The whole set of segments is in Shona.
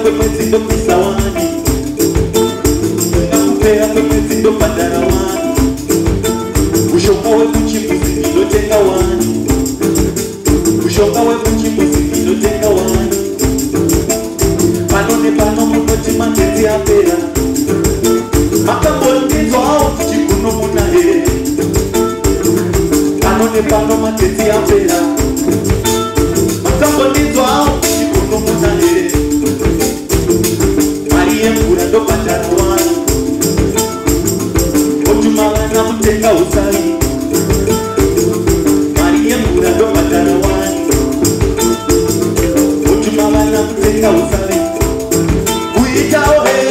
ato mwenzindo kusawani Nakupe ato mwenzindo madarawani Mushonga wekuchimbuzi ndinotenga wani Mushonga wekuchimbuzi ndinotenga wani Pano nepano munoti makwenzi apera Makambondedzwawo kuti kuno muna here Pano nepano makwenzi apera Makambondedzwawo kuti kuno muna here mari yemvura ndobhadhara wani otuma vana mutenga usai mari yemvura ndobhadhara wani otuma vana mutenga usai kuitawo here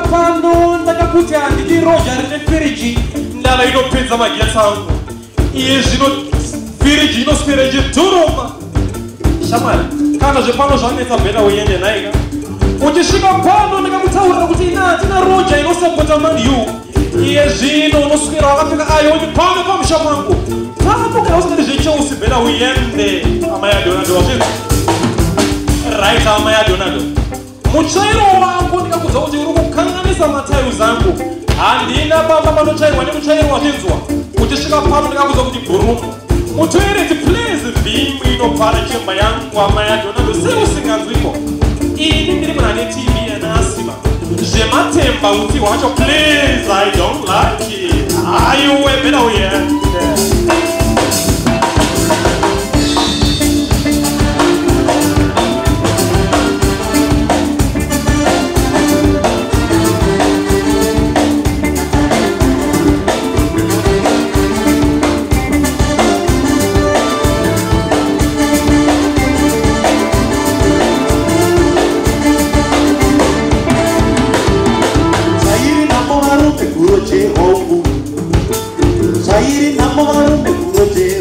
pano ndakakuti handidi roja rine firiji. Ndava inopedza magesi angu iye zvino firiji inoswera ichidhuruma shamari kana zvepano zvanetsa bhena uende naika uchisvika pano ndakakutaurira kuti ina hatina roja inosapota maniu iye zvino unoswera wakapfeka ayoni pano pamusha pangu. Papo usingati zvecheusi bhena uende amai adonado wazvinzi right hama yadonado mutsvairo wangu ndikakudza kuti uri kukanganisa matairi zangu. Handina baba panotsvairwa nemutsvairo wazvinzwa uchisvika pano ndikakudza kuti bhurumu mutoireti please vhimu inopara chemba yangu hama yadonado seusinganzwiko ini ndiri munhu ane tv yanasima zvematemba uti wacho please i don't like it. Aiwe bhena uyende poder.